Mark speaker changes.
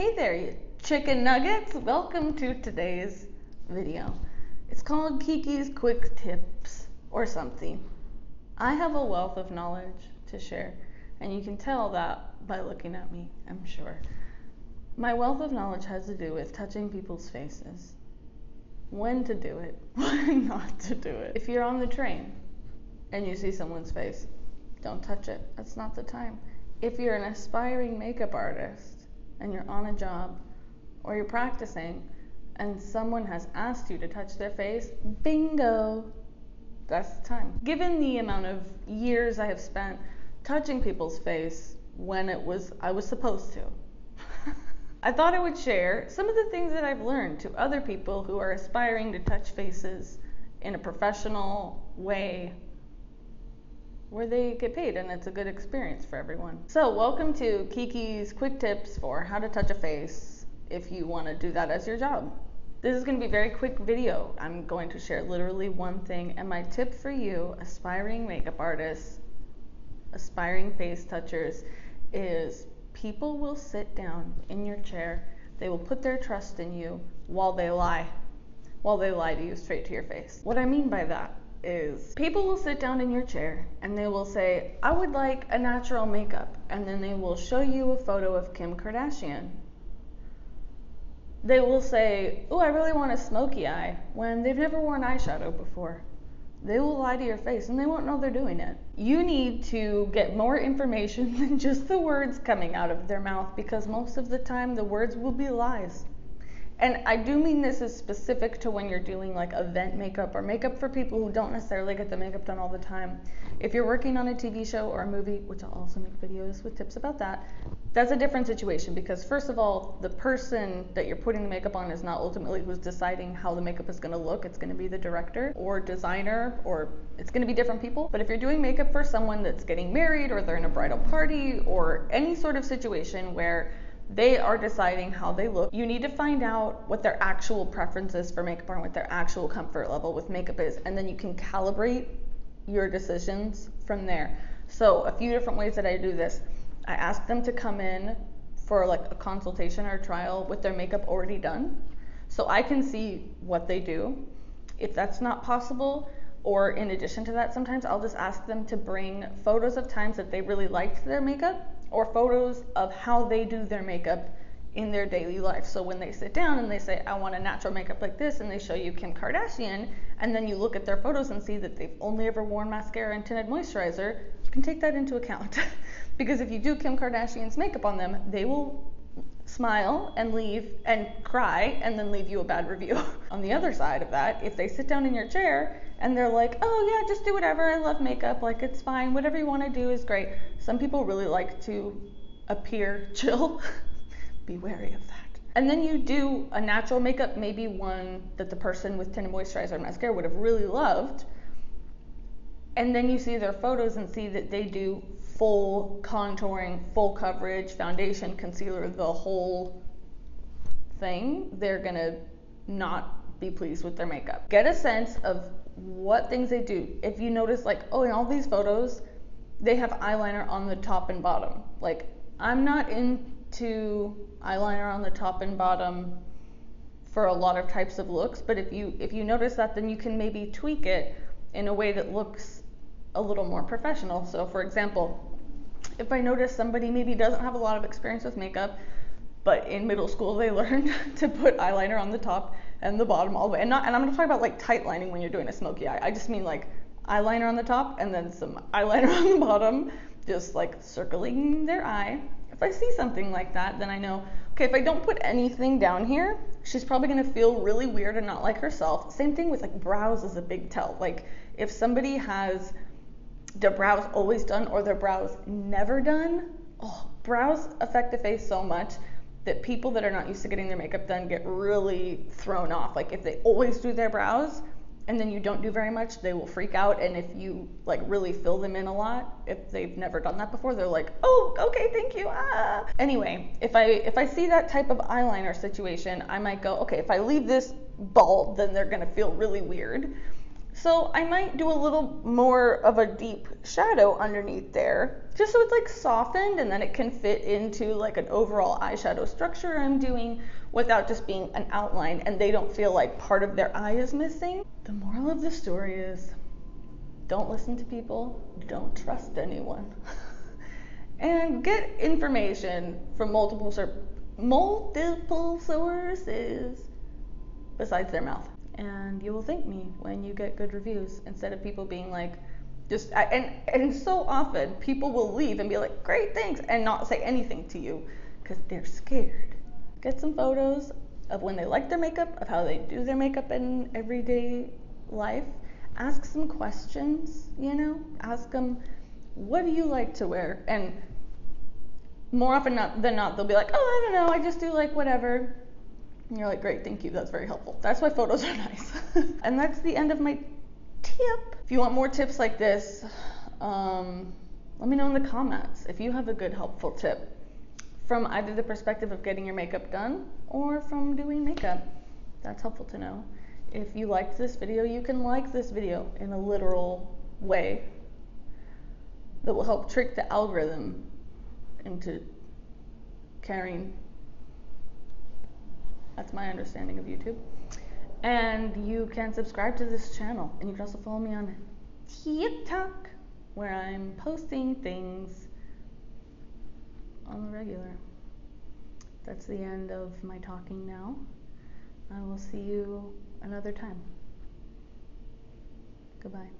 Speaker 1: Hey there, you chicken nuggets. Welcome to today's video. It's called Kiki's Quick Tips or something. I have a wealth of knowledge to share, and you can tell that by looking at me, I'm sure. My wealth of knowledge has to do with touching people's faces. When to do it, when not to do it. If you're on the train and you see someone's face, don't touch it. That's not the time. If you're an aspiring makeup artist, and you're on a job or you're practicing and someone has asked you to touch their face, bingo, that's the time. Given the amount of years I have spent touching people's face when it was I was supposed to. I thought I would share some of the things that I've learned to other people who are aspiring to touch faces in a professional way where they get paid and it's a good experience for everyone. So, welcome to Kiki's quick tips for how to touch a face if you want to do that as your job. This is going to be a very quick video. I'm going to share literally one thing and my tip for you aspiring makeup artists, aspiring face touchers is people will sit down in your chair. They will put their trust in you while they lie. While they lie to you straight to your face. What I mean by that is people will sit down in your chair and they will say, I would like a natural makeup. And then they will show you a photo of Kim Kardashian. They will say, Oh, I really want a smoky eye when they've never worn eyeshadow before. They will lie to your face and they won't know they're doing it. You need to get more information than just the words coming out of their mouth because most of the time the words will be lies. And I do mean this is specific to when you're doing like event makeup or makeup for people who don't necessarily get the makeup done all the time. If you're working on a TV show or a movie, which I'll also make videos with tips about that, that's a different situation because first of all, the person that you're putting the makeup on is not ultimately who's deciding how the makeup is going to look. It's going to be the director or designer or it's going to be different people. But if you're doing makeup for someone that's getting married or they're in a bridal party or any sort of situation where they are deciding how they look. You need to find out what their actual preferences for makeup are and what their actual comfort level with makeup is, and then you can calibrate your decisions from there. So, a few different ways that I do this. I ask them to come in for like a consultation or trial with their makeup already done. So I can see what they do. If that's not possible, or in addition to that, sometimes I'll just ask them to bring photos of times that they really liked their makeup or photos of how they do their makeup in their daily life. So when they sit down and they say, I want a natural makeup like this, and they show you Kim Kardashian, and then you look at their photos and see that they've only ever worn mascara and tinted moisturizer, you can take that into account. because if you do Kim Kardashian's makeup on them, they will smile and leave and cry and then leave you a bad review. on the other side of that, if they sit down in your chair and they're like, oh yeah, just do whatever. I love makeup. Like it's fine. Whatever you want to do is great. Some people really like to appear chill. Be wary of that. And then you do a natural makeup, maybe one that the person with tinted moisturizer and mascara would have really loved. And then you see their photos and see that they do full contouring, full coverage, foundation, concealer, the whole thing. They're gonna not be pleased with their makeup. Get a sense of what things they do. If you notice, like, oh, in all these photos, they have eyeliner on the top and bottom. Like, I'm not into eyeliner on the top and bottom for a lot of types of looks, but if you if you notice that, then you can maybe tweak it in a way that looks a little more professional. So, for example, if I notice somebody maybe doesn't have a lot of experience with makeup, but in middle school they learned to put eyeliner on the top and the bottom all the way. And not and I'm gonna talk about like tight lining when you're doing a smoky eye. I just mean like eyeliner on the top and then some eyeliner on the bottom, just like circling their eye. If I see something like that, then I know, okay, if I don't put anything down here, she's probably gonna feel really weird and not like herself. Same thing with like brows is a big tell. Like if somebody has their brows always done or their brows never done, oh, brows affect the face so much that people that are not used to getting their makeup done get really thrown off. Like if they always do their brows and then you don't do very much, they will freak out. And if you like really fill them in a lot, if they've never done that before, they're like, oh, okay, thank you. Ah. Anyway, if I if I see that type of eyeliner situation, I might go, okay, if I leave this bald, then they're gonna feel really weird. So I might do a little more of a deep shadow underneath there, just so it's like softened and then it can fit into like an overall eyeshadow structure I'm doing without just being an outline and they don't feel like part of their eye is missing. The moral of the story is don't listen to people, don't trust anyone. and get information from multiple multiple sources besides their mouth and you will thank me when you get good reviews instead of people being like just and and so often people will leave and be like great thanks and not say anything to you because they're scared. Get some photos of when they like their makeup of how they do their makeup in everyday life. Ask some questions you know? Ask them what do you like to wear? And more often than not they'll be like oh i don't know i just do like whatever and you're like, great, thank you, that's very helpful. That's why photos are nice. and that's the end of my tip. If you want more tips like this, um, let me know in the comments if you have a good helpful tip from either the perspective of getting your makeup done or from doing makeup. That's helpful to know. If you liked this video, you can like this video in a literal way that will help trick the algorithm into caring that's my understanding of YouTube. And you can subscribe to this channel. And you can also follow me on TikTok, where I'm posting things on the regular. That's the end of my talking now. I will see you another time. Goodbye.